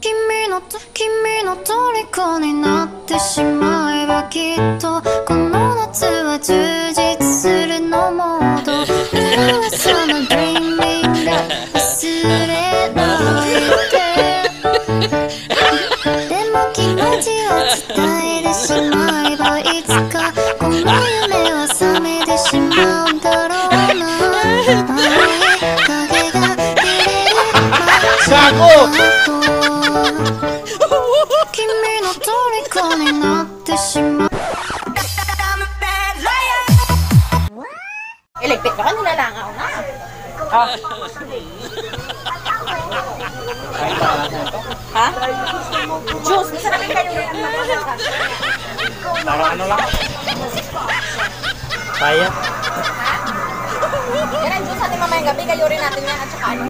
君の君の虜になってしまえばきっとこの夏は充実するのもどうそのドリーミング忘れないて。でも気持ちを伝えてしまえばいつかまう Electric ka, nilalangaw na. Oh. Ha? Juice, nasa namin kayo yan. Parang ano lang. Kaya. Yan ang juice natin mamayang gabi, kayo rin natin yan at saka ano.